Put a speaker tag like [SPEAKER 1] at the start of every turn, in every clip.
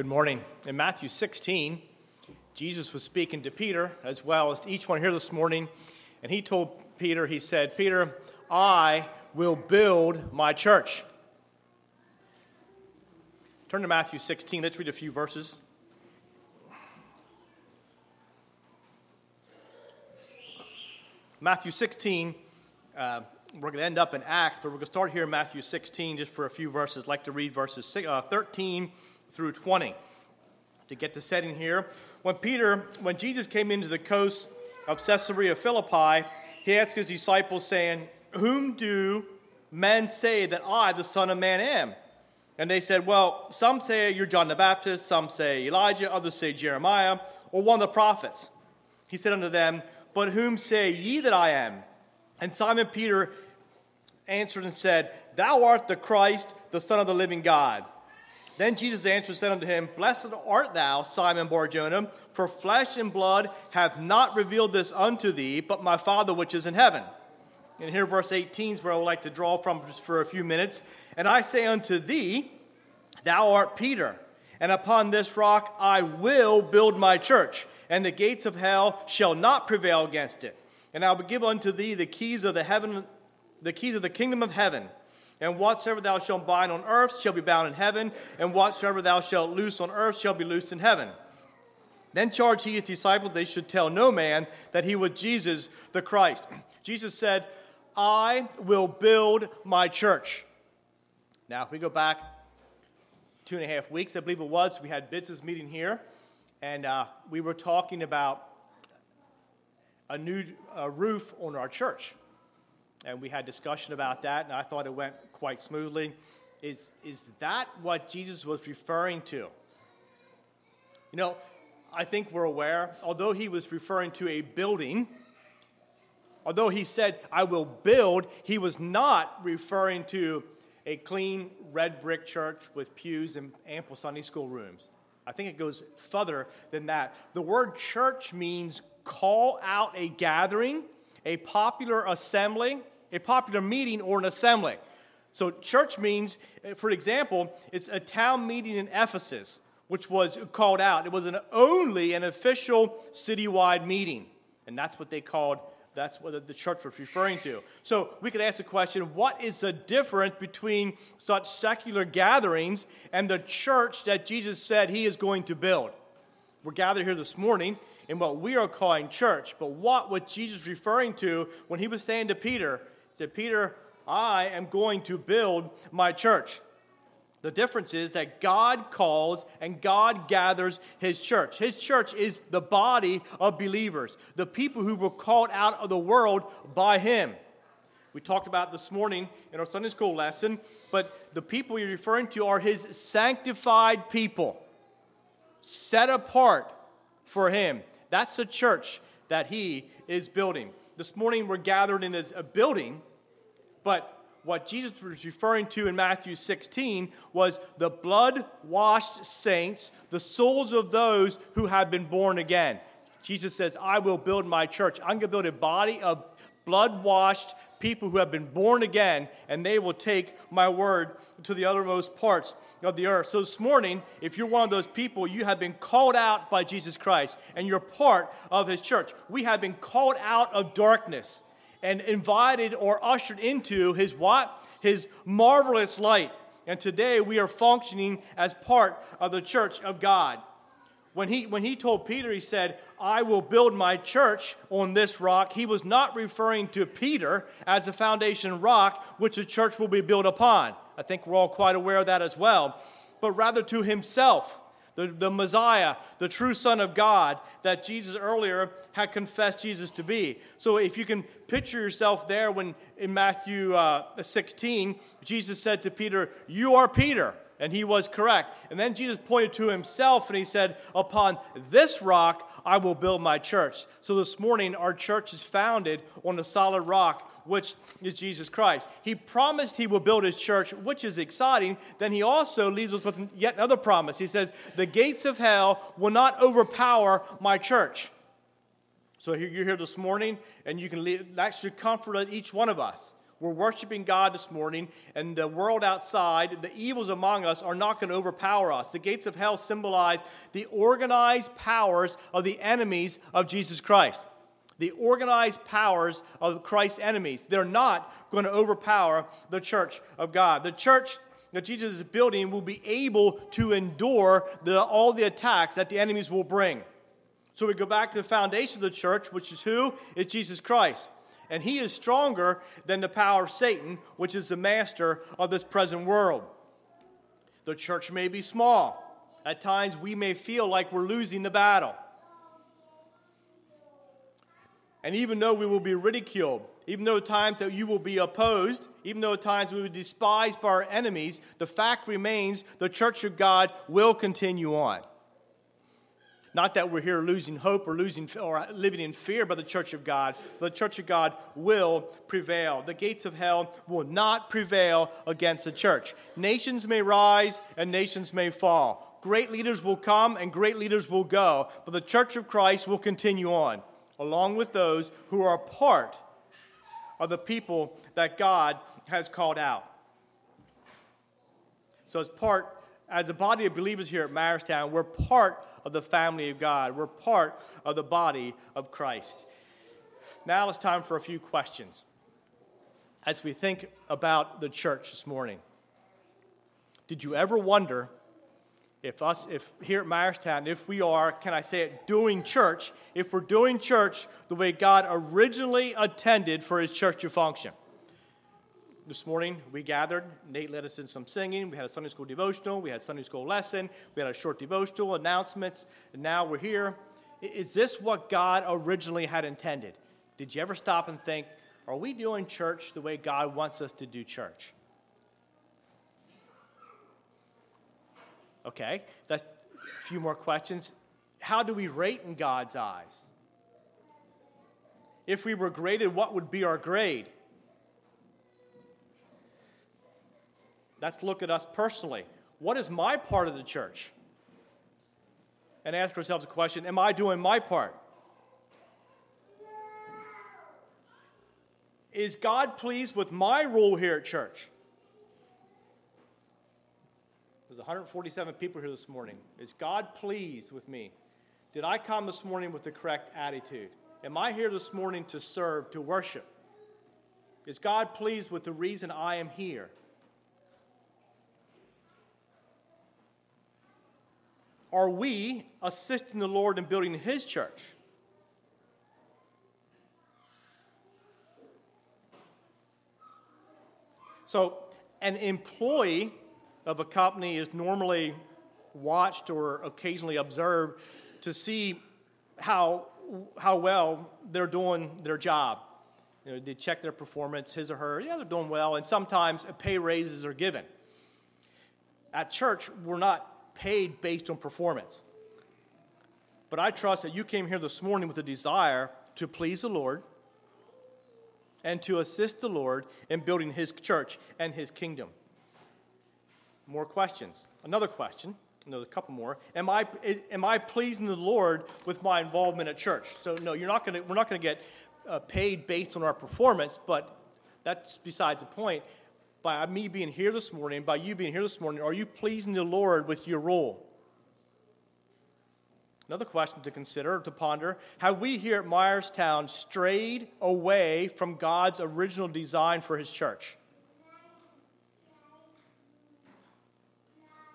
[SPEAKER 1] Good morning. In Matthew 16, Jesus was speaking to Peter as well as to each one here this morning, and he told Peter, he said, Peter, I will build my church. Turn to Matthew 16. Let's read a few verses. Matthew 16, uh, we're going to end up in Acts, but we're going to start here in Matthew 16 just for a few verses. I'd like to read verses uh, 13 through 20 to get the setting here. When Peter, when Jesus came into the coast of Caesarea Philippi, he asked his disciples, saying, Whom do men say that I, the Son of Man, am? And they said, Well, some say you're John the Baptist, some say Elijah, others say Jeremiah, or one of the prophets. He said unto them, But whom say ye that I am? And Simon Peter answered and said, Thou art the Christ, the Son of the living God. Then Jesus answered and said unto him, Blessed art thou, Simon Barjona, for flesh and blood hath not revealed this unto thee, but my Father which is in heaven. And here, verse 18 is where I would like to draw from for a few minutes. And I say unto thee, Thou art Peter, and upon this rock I will build my church, and the gates of hell shall not prevail against it. And I will give unto thee the keys of the heaven, the keys of the kingdom of heaven. And whatsoever thou shalt bind on earth shall be bound in heaven, and whatsoever thou shalt loose on earth shall be loosed in heaven. Then charged he his disciples they should tell no man that he was Jesus the Christ. Jesus said, I will build my church. Now, if we go back two and a half weeks, I believe it was, we had business meeting here, and uh, we were talking about a new uh, roof on our church. And we had discussion about that, and I thought it went quite smoothly. Is, is that what Jesus was referring to? You know, I think we're aware, although he was referring to a building, although he said, I will build, he was not referring to a clean red brick church with pews and ample Sunday school rooms. I think it goes further than that. The word church means call out a gathering, a popular assembly, a popular meeting, or an assembly. So, church means, for example, it's a town meeting in Ephesus, which was called out. It was an only an official citywide meeting, and that's what they called. That's what the church was referring to. So we could ask the question what is the difference between such secular gatherings and the church that Jesus said he is going to build? We're gathered here this morning in what we are calling church, but what was Jesus referring to when he was saying to Peter, said, Peter, I am going to build my church. The difference is that God calls and God gathers His church. His church is the body of believers, the people who were called out of the world by Him. We talked about this morning in our Sunday school lesson, but the people you're referring to are His sanctified people, set apart for Him. That's the church that He is building. This morning we're gathered in a building but what Jesus was referring to in Matthew 16 was the blood washed saints, the souls of those who have been born again. Jesus says, I will build my church. I'm going to build a body of blood washed people who have been born again, and they will take my word to the uttermost parts of the earth. So this morning, if you're one of those people, you have been called out by Jesus Christ, and you're part of his church. We have been called out of darkness and invited or ushered into his what? His marvelous light. And today we are functioning as part of the church of God. When he, when he told Peter, he said, I will build my church on this rock, he was not referring to Peter as a foundation rock which the church will be built upon. I think we're all quite aware of that as well. But rather to himself the, the Messiah, the true Son of God that Jesus earlier had confessed Jesus to be. So if you can picture yourself there when in Matthew uh, 16, Jesus said to Peter, You are Peter. And he was correct. And then Jesus pointed to himself and he said, Upon this rock I will build my church. So this morning, our church is founded on a solid rock, which is Jesus Christ. He promised he will build his church, which is exciting. Then he also leaves us with yet another promise. He says, The gates of hell will not overpower my church. So you're here this morning, and you can leave, that should comfort each one of us. We're worshiping God this morning, and the world outside, the evils among us, are not going to overpower us. The gates of hell symbolize the organized powers of the enemies of Jesus Christ. The organized powers of Christ's enemies. They're not going to overpower the church of God. The church that Jesus is building will be able to endure the, all the attacks that the enemies will bring. So we go back to the foundation of the church, which is who? It's Jesus Christ and he is stronger than the power of Satan, which is the master of this present world. The church may be small. At times, we may feel like we're losing the battle. And even though we will be ridiculed, even though at times that you will be opposed, even though at times we will be despised by our enemies, the fact remains the church of God will continue on. Not that we're here losing hope or losing or living in fear by the church of God. The church of God will prevail. The gates of hell will not prevail against the church. Nations may rise and nations may fall. Great leaders will come and great leaders will go, but the church of Christ will continue on, along with those who are part of the people that God has called out. So, as part, as the body of believers here at Myerstown, we're part of the family of God. We're part of the body of Christ. Now it's time for a few questions as we think about the church this morning. Did you ever wonder if us, if here at Myerstown, if we are, can I say it, doing church, if we're doing church the way God originally intended for His church to function? This morning we gathered. Nate led us in some singing. We had a Sunday school devotional. We had Sunday school lesson. We had a short devotional, announcements. And now we're here. Is this what God originally had intended? Did you ever stop and think, are we doing church the way God wants us to do church? Okay, that's a few more questions. How do we rate in God's eyes? If we were graded, what would be our grade? Let's look at us personally. What is my part of the church? And ask ourselves a question Am I doing my part? Is God pleased with my role here at church? There's 147 people here this morning. Is God pleased with me? Did I come this morning with the correct attitude? Am I here this morning to serve, to worship? Is God pleased with the reason I am here? Are we assisting the Lord in building His church? So, an employee of a company is normally watched or occasionally observed to see how, how well they're doing their job. You know, they check their performance, his or her, yeah, they're doing well, and sometimes pay raises are given. At church, we're not paid based on performance. But I trust that you came here this morning with a desire to please the Lord and to assist the Lord in building his church and his kingdom. More questions. Another question, another couple more. Am I, am I pleasing the Lord with my involvement at church? So, no, you're not gonna, we're not going to get uh, paid based on our performance, but that's besides the point by me being here this morning, by you being here this morning, are you pleasing the Lord with your role? Another question to consider, to ponder have we here at Myerstown strayed away from God's original design for his church?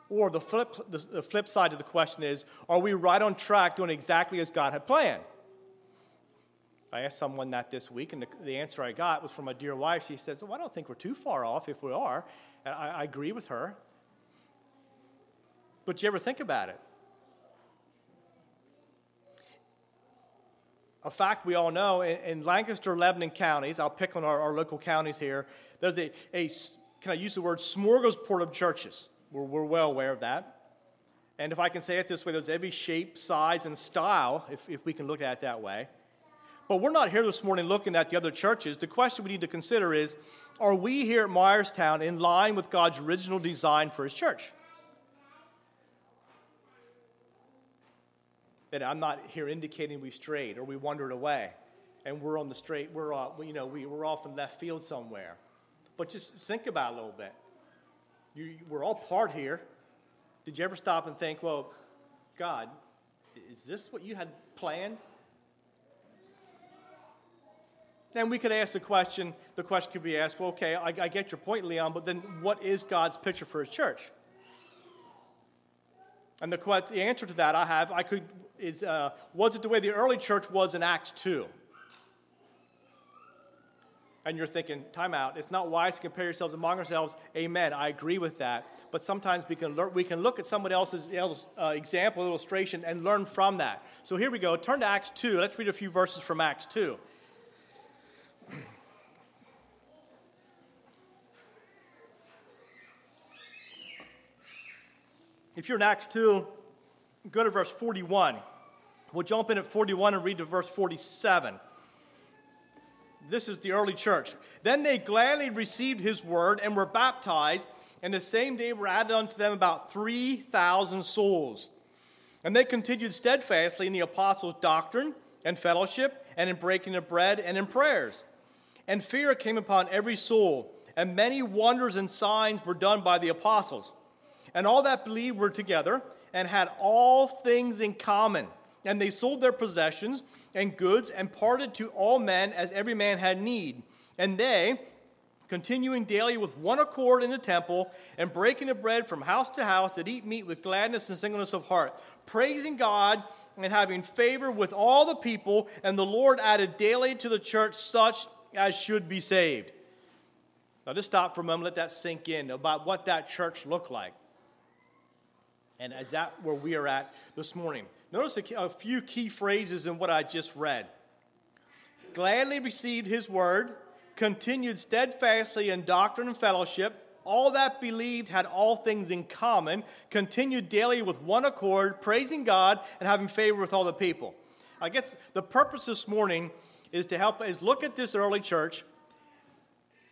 [SPEAKER 1] Or the flip, the flip side of the question is are we right on track doing exactly as God had planned? I asked someone that this week, and the, the, answer I got was from my dear wife. She says, Well, I don't think we're too far off if we are. And I, I agree with her. But you ever think about it? A fact we all know in, in Lancaster, Lebanon counties, I'll pick on our, our local counties here, there's a, a, can I use the word smorgasbord of churches? We're, we're well aware of that. And if I can say it this way, there's every shape, size, and style, if, if we can look at it that way. But we're not here this morning looking at the other churches. The question we need to consider is are we here at Myerstown in line with God's original design for his church? And I'm not here indicating we strayed or we wandered away and we're on the straight, we're, uh, you know, we, we're off in left field somewhere. But just think about a little bit. You, we're all part here. Did you ever stop and think, well, God, is this what you had planned? Then we could ask the question, the question could be asked, well, okay, I, I get your point, Leon, but then what is God's picture for his church? And the, the answer to that I have, I could, is, uh, was it the way the early church was in Acts 2? and you're thinking, time out, it's not wise to compare yourselves among ourselves. Amen. I agree with that. But sometimes we can, learn, we can look at somebody else's uh, example, illustration, and learn from that. So here we go. Turn to Acts 2. Let's read a few verses from Acts 2. If you're in Acts 2, go to verse 41. We'll jump in at 41 and read to verse 47. This is the early church. Then they gladly received his word and were baptized, and the same day were added unto them about 3,000 souls. And they continued steadfastly in the apostles' doctrine and fellowship, and in breaking of bread and in prayers. And fear came upon every soul, and many wonders and signs were done by the apostles. And all that believed were together and had all things in common. And they sold their possessions and goods and parted to all men as every man had need. And they, continuing daily with one accord in the temple and breaking the bread from house to house, did eat meat with gladness and singleness of heart, praising God and having favor with all the people. And the Lord added daily to the church such as should be saved. Now, just stop for a moment, let that sink in about what that church looked like. And is that where we are at this morning? Notice a, a few key phrases in what I just read. Gladly received his word, continued steadfastly in doctrine and fellowship, all that believed had all things in common, continued daily with one accord, praising God and having favor with all the people. I guess the purpose this morning is to help is look at this early church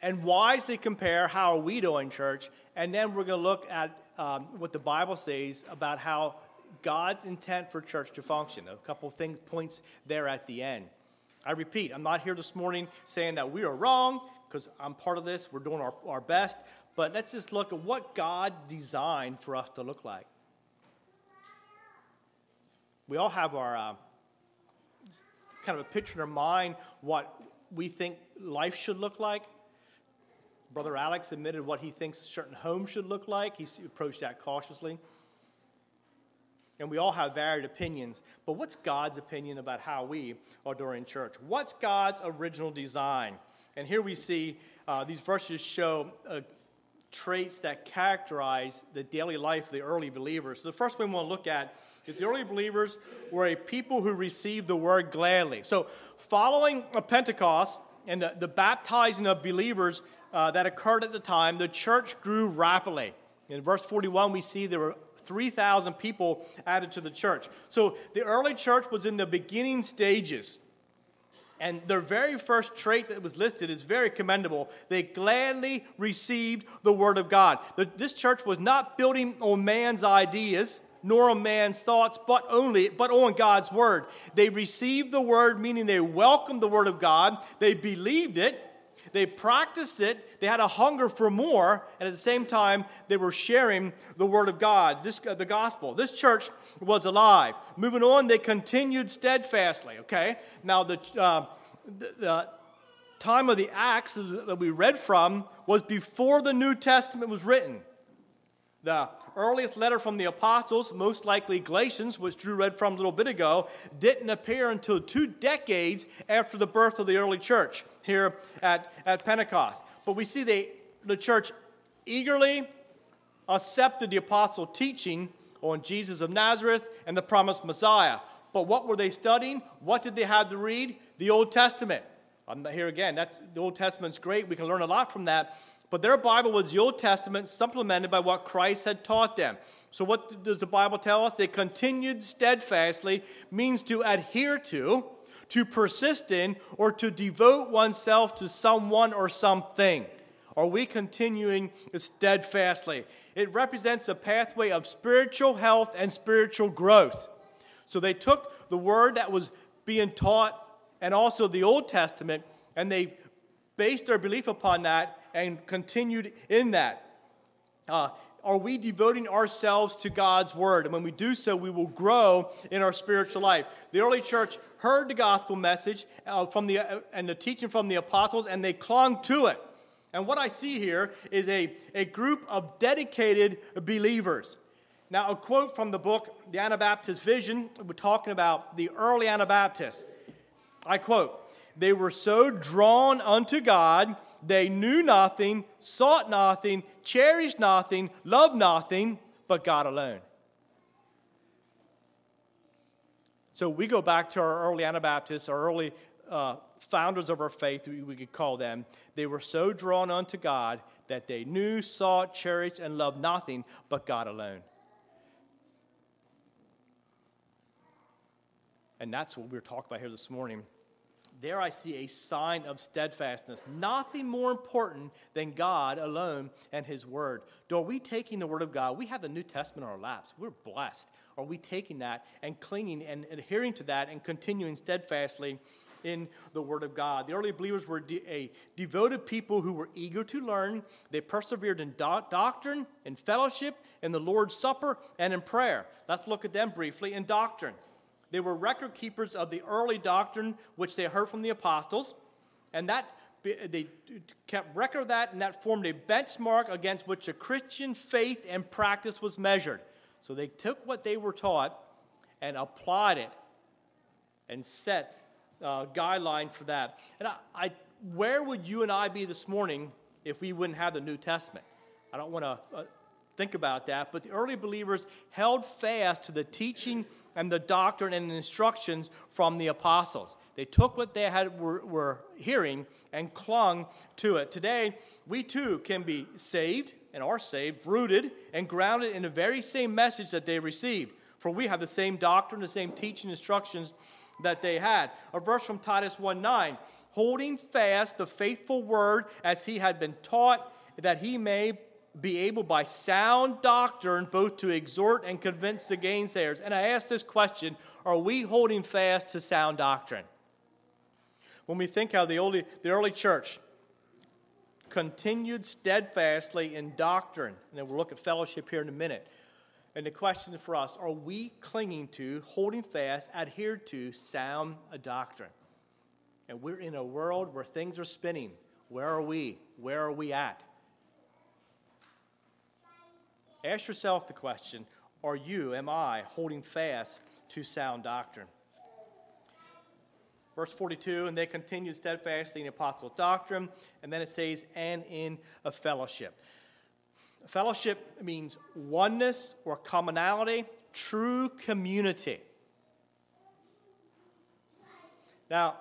[SPEAKER 1] and wisely compare how are we doing church, and then we're going to look at um, what the Bible says about how God's intent for church to function. A couple things, points there at the end. I repeat, I'm not here this morning saying that we are wrong because I'm part of this. We're doing our, our best. But let's just look at what God designed for us to look like. We all have our uh, kind of a picture in our mind what we think life should look like. Brother Alex admitted what he thinks a certain home should look like. He approached that cautiously and we all have varied opinions. But what's God's opinion about how we are doing church? What's God's original design? And here we see uh, these verses show uh, traits that characterize the daily life of the early believers. So the first one we want to look at is the early believers were a people who received the word gladly. So following a Pentecost and the, the baptizing of believers uh, that occurred at the time, the church grew rapidly. In verse 41, we see there were 3,000 people added to the church. So the early church was in the beginning stages. And their very first trait that was listed is very commendable. They gladly received the word of God. The, this church was not building on man's ideas nor on man's thoughts, but only but on God's word. They received the word, meaning they welcomed the word of God. They believed it, they practiced it, they had a hunger for more, and at the same time, they were sharing the Word of God, this, uh, the gospel. This church was alive. Moving on, they continued steadfastly, okay? Now, the, uh, the, the time of the Acts that we read from was before the New Testament was written. The earliest letter from the apostles, most likely Galatians, which Drew read from a little bit ago, didn't appear until two decades after the birth of the early church here at, at Pentecost. But we see they, the church eagerly accepted the apostle teaching on Jesus of Nazareth and the promised Messiah. But what were they studying? What did they have to read? The Old Testament. I'm here again. That's, the Old Testament's great. We can learn a lot from that. But their Bible was the Old Testament supplemented by what Christ had taught them. So, what does the Bible tell us? They continued steadfastly, means to adhere to, to persist in, or to devote oneself to someone or something. Are we continuing steadfastly? It represents a pathway of spiritual health and spiritual growth. So they took the word that was being taught and also the Old Testament, and they based their belief upon that and continued in that? Uh, are we devoting ourselves to God's word? And when we do so, we will grow in our spiritual life. The early church heard the gospel message uh, from the, uh, and the teaching from the apostles, and they clung to it. And what I see here is a, a group of dedicated believers. Now, a quote from the book, The Anabaptist Vision, we're talking about the early Anabaptists. I quote, They were so drawn unto God, they knew nothing, sought nothing, cherished nothing, loved nothing but God alone. So we go back to our early Anabaptists, our early uh, founders of our faith, we could call them. They were so drawn unto God that they knew, sought, cherished, and loved nothing but God alone. And that's what we're talking about here this morning. There I see a sign of steadfastness. Nothing more important than God alone and His Word. Do, are we taking the Word of God? We have the New Testament in our laps. We're blessed. Are we taking that and clinging and adhering to that and continuing steadfastly in the Word of God? The early believers were de- a devoted people who were eager to learn. They persevered in do- doctrine, in fellowship, in the Lord's Supper, and in prayer. Let's look at them briefly in doctrine. They were record keepers of the early doctrine which they heard from the apostles, and that they kept record of that, and that formed a benchmark against which a Christian faith and practice was measured. So they took what they were taught and applied it and set uh, guideline for that. And I, I, where would you and I be this morning if we wouldn't have the New Testament? I don't want to uh, think about that, but the early believers held fast to the teaching and the doctrine and instructions from the apostles. They took what they had were, were hearing and clung to it. Today, we too can be saved and are saved, rooted and grounded in the very same message that they received. For we have the same doctrine, the same teaching instructions that they had. A verse from Titus 1 9, holding fast the faithful word as he had been taught, that he may be able by sound doctrine both to exhort and convince the gainsayers. And I ask this question Are we holding fast to sound doctrine? When we think how the early, the early church continued steadfastly in doctrine, and then we'll look at fellowship here in a minute. And the question for us are we clinging to, holding fast, adhered to sound doctrine? And we're in a world where things are spinning. Where are we? Where are we at? Ask yourself the question Are you, am I, holding fast to sound doctrine? Verse 42, and they continued steadfastly in the apostles' doctrine, and then it says, and in a fellowship. Fellowship means oneness or commonality, true community. Now,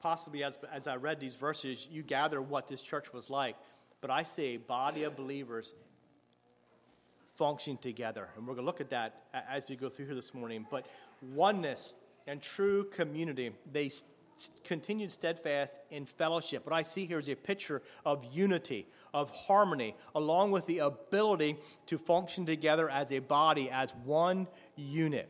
[SPEAKER 1] possibly as, as I read these verses, you gather what this church was like. But I see a body of believers functioning together. And we're going to look at that as we go through here this morning. But oneness and true community, they continued steadfast in fellowship. What I see here is a picture of unity, of harmony, along with the ability to function together as a body, as one unit.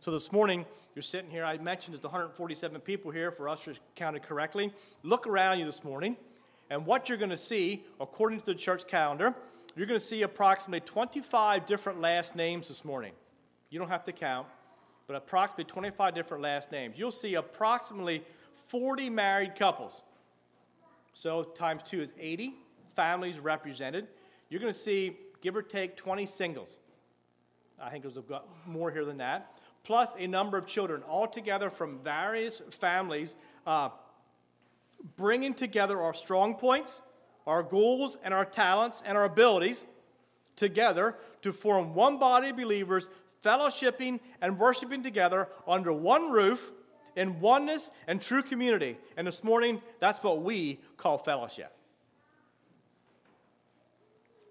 [SPEAKER 1] So this morning, you're sitting here. I mentioned there's 147 people here for us to count it correctly. Look around you this morning. And what you're going to see, according to the church calendar, you're going to see approximately 25 different last names this morning. You don't have to count, but approximately 25 different last names. You'll see approximately 40 married couples. So times two is 80 families represented. You're going to see, give or take, 20 singles. I think there's more here than that. Plus a number of children, all together from various families. Uh, bringing together our strong points, our goals, and our talents and our abilities together to form one body of believers, fellowshipping and worshiping together under one roof in oneness and true community. And this morning, that's what we call fellowship.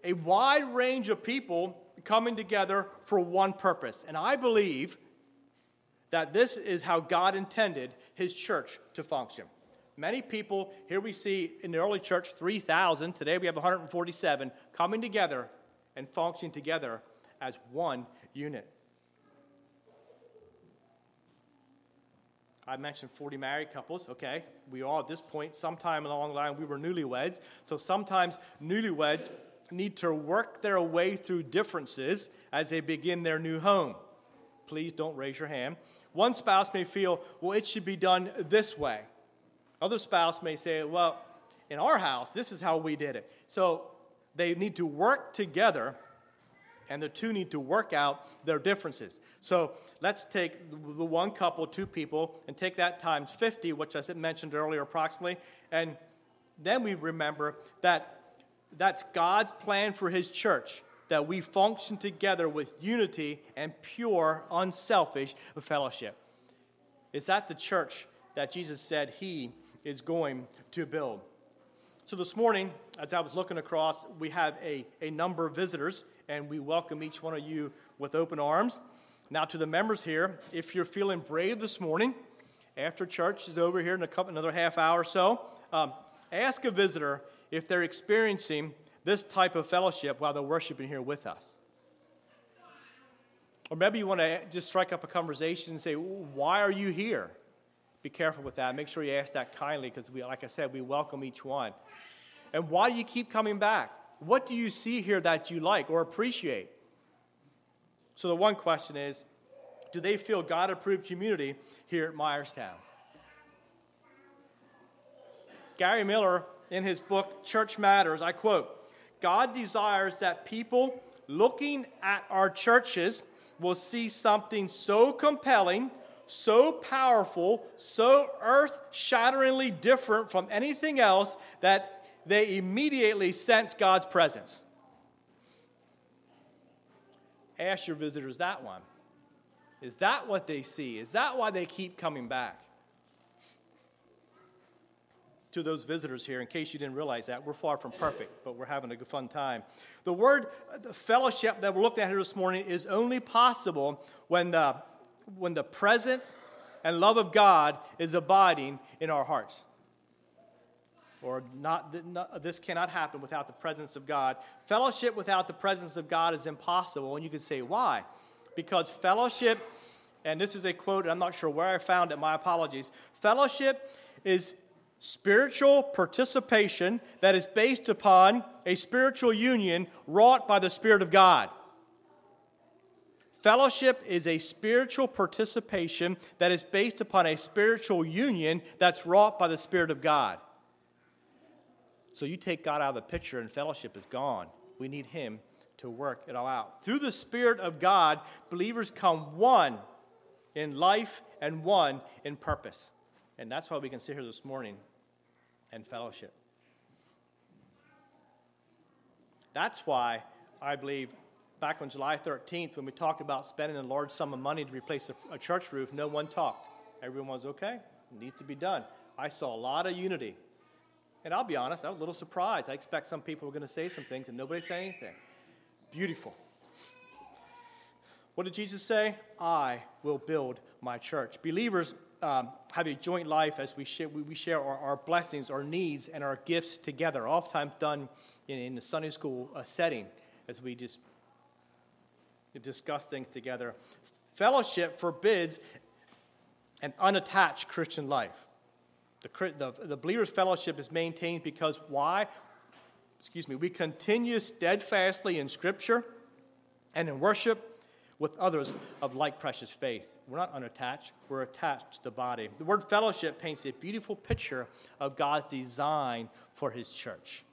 [SPEAKER 1] A wide range of people coming together for one purpose. And I believe that this is how God intended his church to function. Many people, here we see in the early church 3,000, today we have 147, coming together and functioning together as one unit. I mentioned 40 married couples. Okay, we all at this point, sometime along the line, we were newlyweds. So sometimes newlyweds need to work their way through differences as they begin their new home. Please don't raise your hand. One spouse may feel, well, it should be done this way. Other spouse may say, well, in our house, this is how we did it. So they need to work together and the two need to work out their differences. So let's take the one couple, two people, and take that times 50, which I mentioned earlier approximately, and then we remember that that's God's plan for His church, that we function together with unity and pure, unselfish fellowship. Is that the church that Jesus said He is going to build? So this morning, as I was looking across, we have a, a number of visitors and we welcome each one of you with open arms. Now, to the members here, if you're feeling brave this morning, after church is over here in a couple, another half hour or so, um, ask a visitor if they're experiencing this type of fellowship while they're worshiping here with us. Or maybe you want to just strike up a conversation and say, Why are you here? Be careful with that. Make sure you ask that kindly because, we, like I said, we welcome each one. And why do you keep coming back? What do you see here that you like or appreciate? So, the one question is do they feel God approved community here at Myerstown? Gary Miller, in his book Church Matters, I quote God desires that people looking at our churches will see something so compelling, so powerful, so earth shatteringly different from anything else that they immediately sense God's presence. Ask your visitors that one. Is that what they see? Is that why they keep coming back? To those visitors here, in case you didn't realize that, we're far from perfect, but we're having a fun time. The word the fellowship that we're looking at here this morning is only possible when the, when the presence and love of God is abiding in our hearts or not, this cannot happen without the presence of God. Fellowship without the presence of God is impossible. And you could say, why? Because fellowship, and this is a quote, I'm not sure where I found it, my apologies. Fellowship is spiritual participation that is based upon a spiritual union wrought by the Spirit of God. Fellowship is a spiritual participation that is based upon a spiritual union that's wrought by the Spirit of God. So you take God out of the picture and fellowship is gone. We need Him to work it all out. Through the Spirit of God, believers come one in life and one in purpose. And that's why we can sit here this morning and fellowship. That's why I believe back on July 13th, when we talked about spending a large sum of money to replace a, a church roof, no one talked. Everyone was okay, it needs to be done. I saw a lot of unity and I'll be honest, I was a little surprised. I expect some people were going to say some things, and nobody said anything. Beautiful. What did Jesus say? I will build my church. Believers um, have a joint life as we share, we share our, our, blessings, our needs, and our gifts together, oftentimes done in, in the Sunday school uh, setting as we just discuss things together. Fellowship forbids an unattached Christian life. The, the, the believer's fellowship is maintained because why? Excuse me, we continue steadfastly in Scripture and in worship with others of like precious faith. We're not unattached, we're attached to the body. The word fellowship paints a beautiful picture of God's design for his church.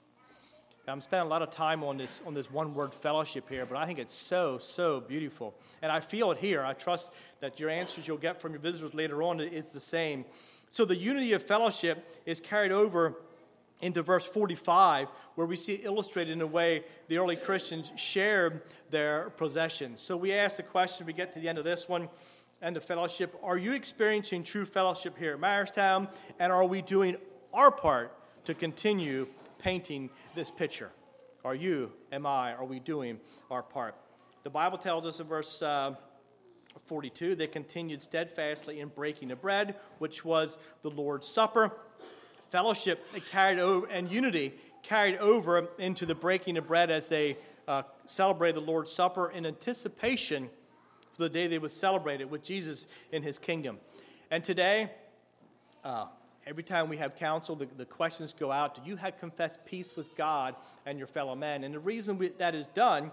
[SPEAKER 1] I'm spending a lot of time on this on this one word fellowship here, but I think it's so so beautiful, and I feel it here. I trust that your answers you'll get from your visitors later on is the same. So the unity of fellowship is carried over into verse 45, where we see illustrated in a way the early Christians shared their possessions. So we ask the question, we get to the end of this one, and the fellowship Are you experiencing true fellowship here at Myerstown? And are we doing our part to continue painting this picture? Are you, am I, are we doing our part? The Bible tells us in verse. Uh, 42, they continued steadfastly in breaking the bread, which was the Lord's Supper. Fellowship carried over, and unity carried over into the breaking of bread as they uh, celebrated the Lord's Supper in anticipation for the day they would celebrate it with Jesus in his kingdom. And today, uh, every time we have council, the, the, questions go out Do you have confessed peace with God and your fellow men? And the reason we, that is done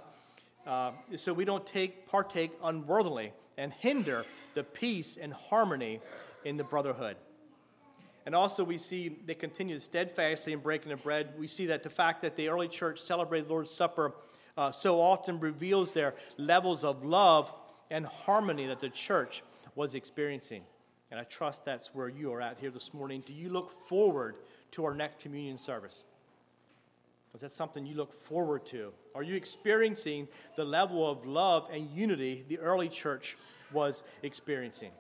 [SPEAKER 1] uh, is so we don't take partake unworthily and hinder the peace and harmony in the brotherhood. And also, we see they continue steadfastly in breaking the bread. We see that the fact that the early church celebrated the Lord's Supper uh, so often reveals their levels of love and harmony that the church was experiencing. And I trust that's where you are at here this morning. Do you look forward to our next communion service? Is that something you look forward to? Are you experiencing the level of love and unity the early church was experiencing?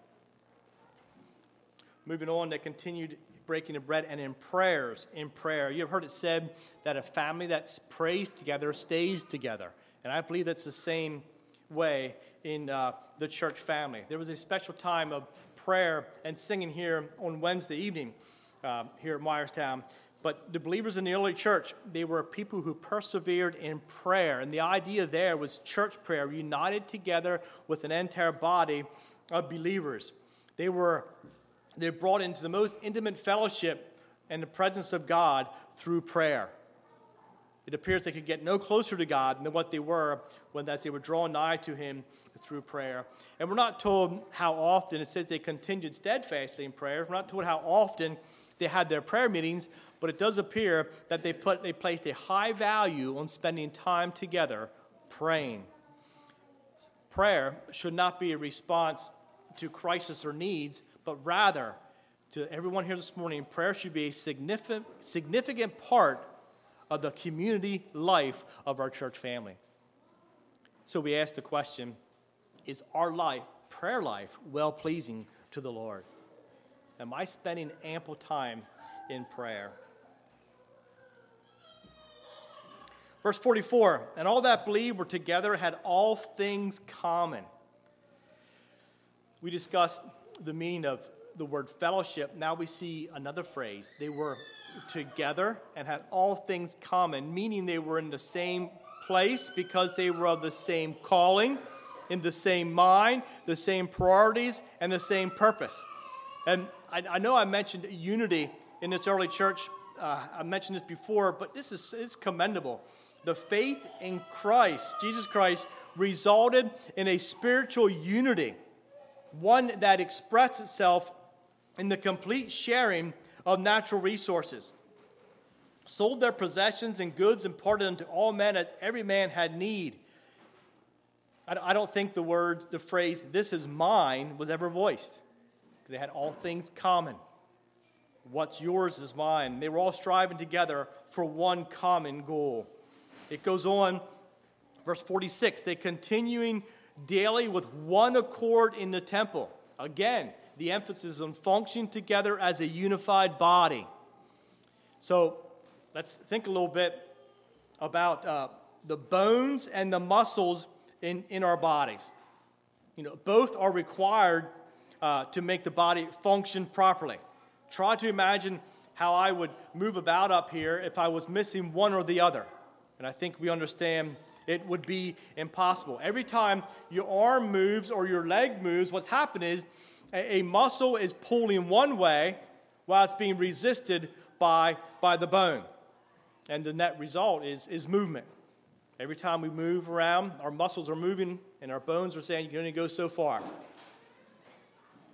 [SPEAKER 1] Moving on, they continued breaking the bread and in prayers. In prayer, you have heard it said that a family that prays together stays together, and I believe that's the same way in uh, the church family. There was a special time of prayer and singing here on Wednesday evening uh, here at Myerstown. But the believers in the early church, they were people who persevered in prayer. And the idea there was church prayer, united together with an entire body of believers. They were they're brought into the most intimate fellowship and the presence of God through prayer. It appears they could get no closer to God than what they were when as they were drawn nigh to Him through prayer. And we're not told how often, it says they continued steadfastly in prayer. We're not told how often they had their prayer meetings, but it does appear that they, put, they placed a high value on spending time together praying. Prayer should not be a response to crisis or needs, but rather, to everyone here this morning, prayer should be a significant, significant part of the community life of our church family. So we ask the question is our life, prayer life, well pleasing to the Lord? Am I spending ample time in prayer? Verse 44 And all that believed were together had all things common. We discussed the meaning of the word fellowship, now we see another phrase. They were together and had all things common, meaning they were in the same place because they were of the same calling, in the same mind, the same priorities, and the same purpose. And I, I know I mentioned unity in this early church. Uh, I mentioned this before, but this is it's commendable. The faith in Christ, Jesus Christ, resulted in a spiritual unity one that expressed itself in the complete sharing of natural resources. Sold their possessions and goods imparted unto all men as every man had need. I don't think the word, the phrase, this is mine, was ever voiced. They had all things common. What's yours is mine. They were all striving together for one common goal. It goes on, verse 46 they continuing daily with one accord in the temple. Again, the emphasis on functioning together as a unified body. So let's think a little bit about uh, the bones and the muscles in, in our bodies. You know, both are required uh, to make the body function properly. Try to imagine how I would move about up here if I was missing one or the other. And I think we understand it would be impossible. Every time your arm moves or your leg moves, what's happened is a, muscle is pulling one way while it's being resisted by, by the bone. And the net result is, is movement. Every time we move around, our muscles are moving and our bones are saying you can only go so far.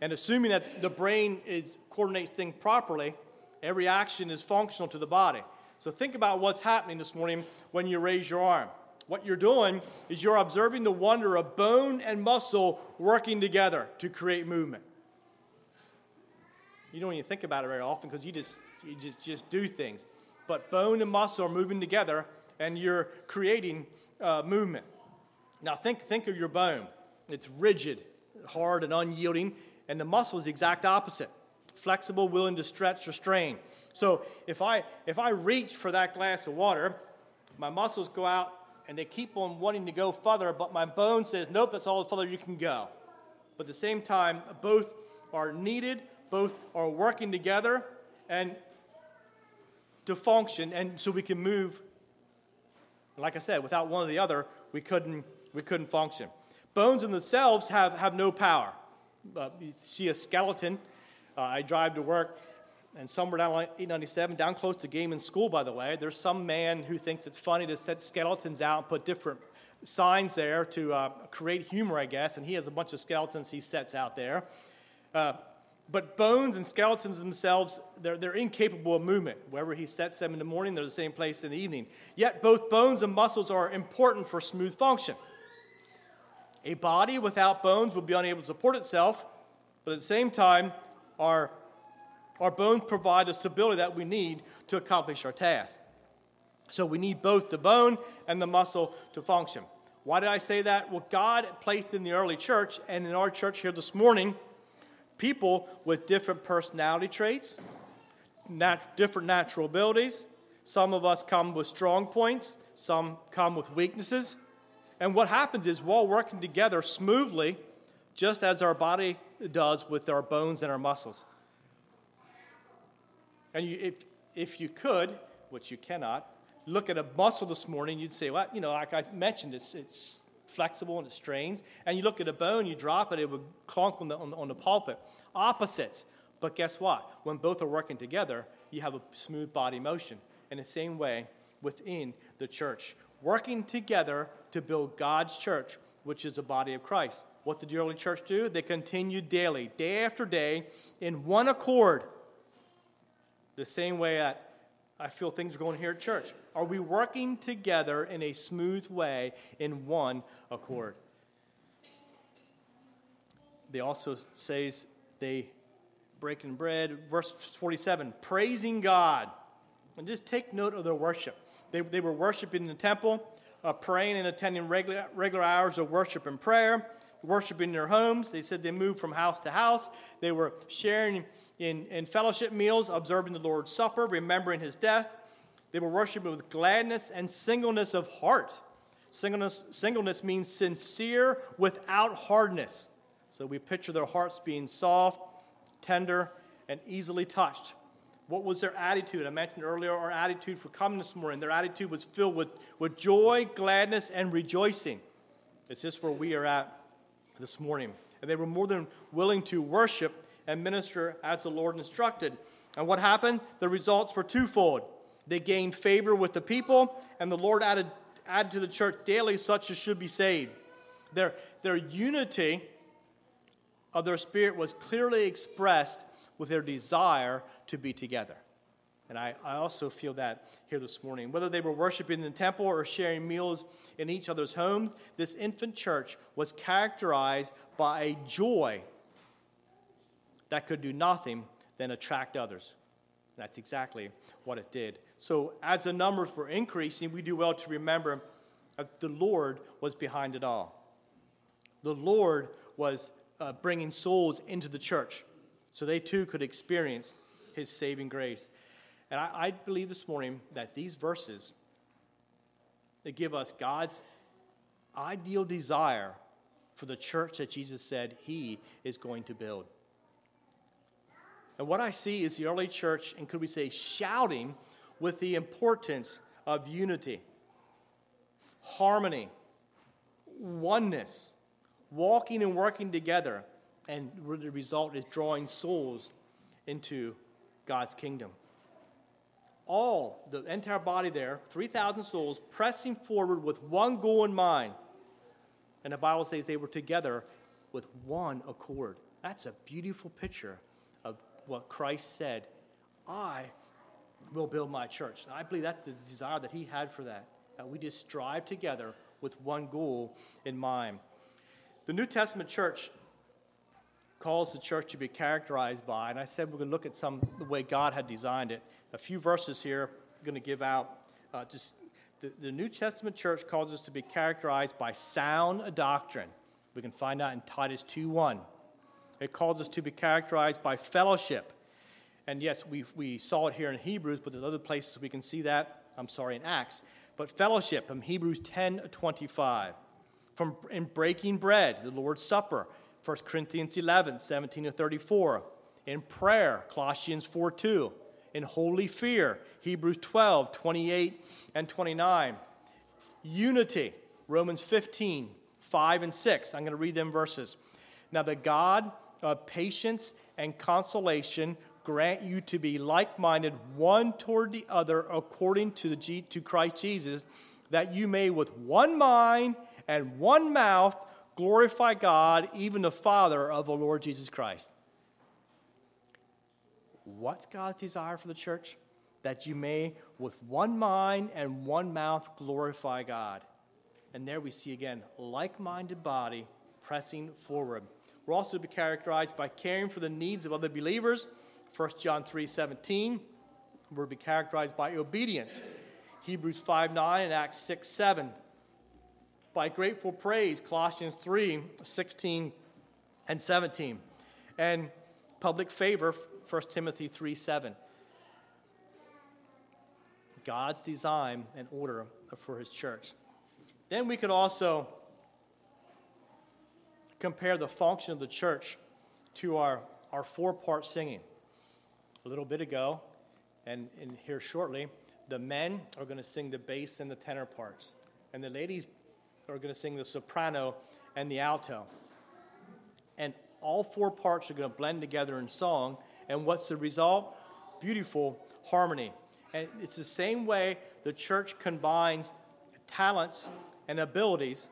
[SPEAKER 1] And assuming that the brain is coordinates things properly, every action is functional to the body. So think about what's happening this morning when you raise your arm. What you're doing is you're observing the wonder of bone and muscle working together to create movement. You don't even think about it very often because you just you just, just do things. But bone and muscle are moving together and you're creating uh, movement. Now think think of your bone. It's rigid, hard, and unyielding, and the muscle is the exact opposite. Flexible, willing to stretch or strain. So if I if I reach for that glass of water, my muscles go out and they keep on wanting to go further, but my bone says, nope, that's all the further you can go. But at the same time, both are needed, both are working together and to function, and so we can move. Like I said, without one or the other, we couldn't, we couldn't function. Bones in themselves have, have no power. Uh, you see a skeleton, Uh, I drive to work, and somewhere down 897, down close to Gehman School, by the way, there's some man who thinks it's funny to set skeletons out and put different signs there to uh, create humor, I guess, and he has a bunch of skeletons he sets out there. Uh, but bones and skeletons themselves, they're, they're incapable of movement. Wherever he sets them in the morning, they're the same place in the evening. Yet both bones and muscles are important for smooth function. A body without bones will be unable to support itself, but at the same time, our, our bones provide the stability that we need to accomplish our task. So we need both the bone and the muscle to function. Why did I say that? Well, God placed in the early church and in our church here this morning people with different personality traits, nat- different natural abilities. Some of us come with strong points, some come with weaknesses. And what happens is, while working together smoothly, just as our body does with our bones and our muscles. And you, if, if you could, which you cannot, look at a muscle this morning, you'd say, well, you know, like I mentioned, it's, it's flexible and it strains. And you look at a bone, you drop it, it would clunk on the, on the, on the pulpit. Opposites. But guess what? When both are working together, you have a smooth body motion. In the same way, within the church, working together to build God's church, which is the body of Christ. What did the early church do? They continued daily, day after day, in one accord. The same way that I feel things are going here at church. Are we working together in a smooth way in one accord? They also says they breaking bread. Verse 47, praising God. And just take note of their worship. They, they were worshiping in the temple, uh, praying and attending regular, regular hours of worship and prayer, worshiping in their homes. They said they moved from house to house. They were sharing in, in fellowship meals, observing the Lord's Supper, remembering his death. They were worshiping with gladness and singleness of heart. Singleness, singleness means sincere without hardness. So we picture their hearts being soft, tender, and easily touched. What was their attitude? I mentioned earlier our attitude for coming this morning. Their attitude was filled with, with joy, gladness, and rejoicing. It's just where we are at this morning. And they were more than willing to worship and minister as the Lord instructed. And what happened? The results were twofold. They gained favor with the people, and the Lord added, added to the church daily such as should be saved. Their, their unity of their spirit was clearly expressed with their desire to be together. And I, I also feel that here this morning. Whether they were worshiping in the temple or sharing meals in each other's homes, this infant church was characterized by a joy that could do nothing than attract others. That's exactly what it did. So, as the numbers were increasing, we do well to remember that the Lord was behind it all. The Lord was uh, bringing souls into the church so they too could experience his saving grace. And I, I believe this morning that these verses they give us God's ideal desire for the church that Jesus said he is going to build. And what I see is the early church, and could we say shouting with the importance of unity, harmony, oneness, walking and working together. And the result is drawing souls into God's kingdom. All, the entire body there, 3,000 souls, pressing forward with one goal in mind. And the Bible says they were together with one accord. That's a beautiful picture what Christ said, I will build my church. And I believe that's the desire that he had for that, that we just strive together with one goal in mind. The New Testament church calls the church to be characterized by, and I said we're going to look at some the way God had designed it. A few verses here I'm going to give out. Uh, just the, the New Testament church calls us to be characterized by sound doctrine. We can find out in Titus 2:1. It calls us to be characterized by fellowship. And yes, we, we saw it here in Hebrews, but there's other places we can see that. I'm sorry, in Acts. But fellowship from Hebrews 10 25. From in breaking bread, the Lord's Supper, 1 Corinthians 11, 17 to 34. In prayer, Colossians 4 2. In holy fear, Hebrews 12, 28 and 29. Unity, Romans 15, 5 and 6. I'm going to read them verses. Now, the God of patience and consolation grant you to be like minded one toward the other according to, the G- to Christ Jesus, that you may with one mind and one mouth glorify God, even the Father of the Lord Jesus Christ. What's God's desire for the church? That you may, with one mind and one mouth, glorify God. And there we see again, like minded body pressing forward. We're also to be characterized by caring for the needs of other believers. 1 John 3 17. We're to be characterized by obedience. Hebrews 5 9 and Acts 6 7. By grateful praise, Colossians 3 16 and 17. And public favor, 1 Timothy 3 7. God's design and order for his church. Then we could also compare the function of the church to our, our four part singing. A little bit ago, and, and here shortly, the men are going to sing the bass and the tenor parts, and the ladies are going to sing the soprano and the alto. And all four parts are going to blend together in song, and what's the result? Beautiful harmony. And it's the same way the church combines talents and abilities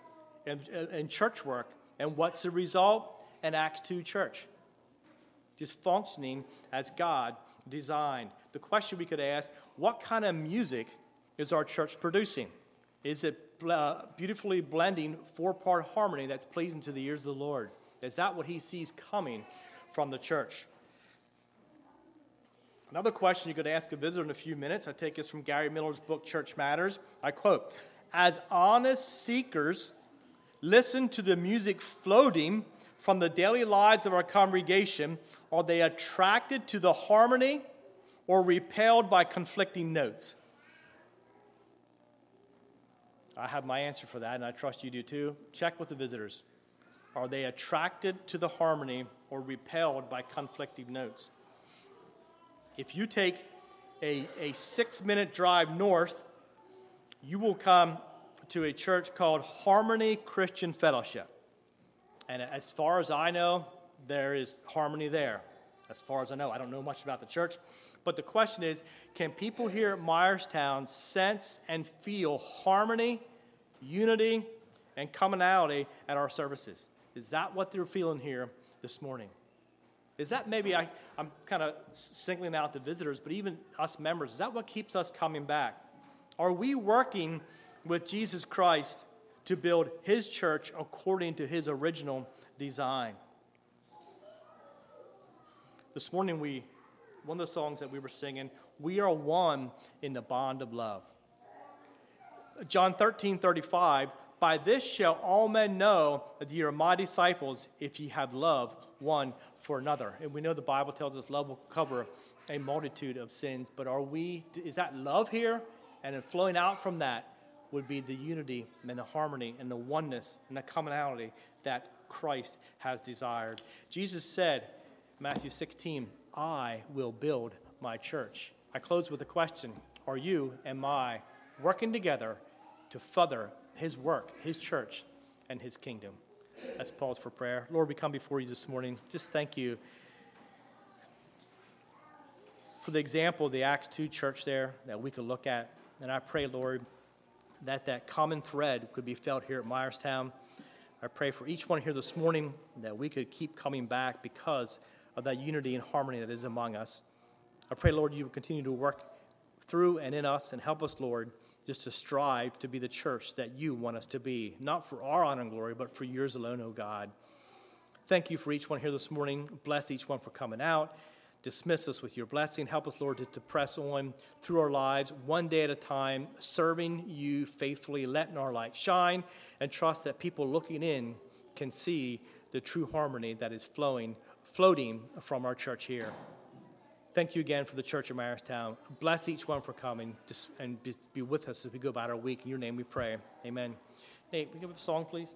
[SPEAKER 1] in, in church work. And what's the result? An Acts 2 church. Just functioning as God designed. The question we could ask what kind of music is our church producing? Is it uh, beautifully blending four part harmony that's pleasing to the ears of the Lord? Is that what he sees coming from the church? Another question you could ask a visitor in a few minutes, I take this from Gary Miller's book, Church Matters. I quote As honest seekers listen to the music floating from the daily lives of our congregation, are they attracted to the harmony or repelled by conflicting notes? I have my answer for that, and I trust you do too. Check with the visitors. Are they attracted to the harmony or repelled by conflicting notes? If you take a, a six minute drive north, you will come to a church called Harmony Christian Fellowship. And as far as I know, there is harmony there. As far as I know, I don't know much about the church. But the question is can people here at Myerstown sense and feel harmony, unity, and commonality at our services? Is that what they're feeling here this morning? Is that maybe I, I'm kind of singling out the visitors, but even us members, is that what keeps us coming back? Are we working with Jesus Christ to build his church according to his original design? This morning, we, one of the songs that we were singing, we are one in the bond of love. John 13 35, by this shall all men know that ye are my disciples if ye have love one for another. And we know the Bible tells us love will cover a multitude of sins, but are we, is that love here? And flowing out from that would be the unity and the harmony and the oneness and the commonality that Christ has desired. Jesus said, Matthew 16, I will build my church. I close with a question Are you and I working together to further his work, his church, and his kingdom? Let's pause for prayer. Lord, we come before you this morning. Just thank you for the example of the Acts 2 church there that we could look at. And I pray, Lord, that that common thread could be felt here at Myerstown. I pray for each one here this morning that we could keep coming back because of that unity and harmony that is among us. I pray, Lord, you will continue to work through and in us and help us, Lord, just to strive to be the church that you want us to be, not for our honor and glory, but for yours alone, O oh God. Thank you for each one here this morning. Bless each one for coming out. Dismiss us with your blessing. Help us, Lord, to, to press on through our lives one day at a time, serving you faithfully, letting our light shine, and trust that people looking in can see the true harmony that is flowing, floating from our church here. Thank you again for the Church of Myerstown. Bless each one for coming and be with us as we go about our week. In your name we pray. Amen. Nate, we give a song, please.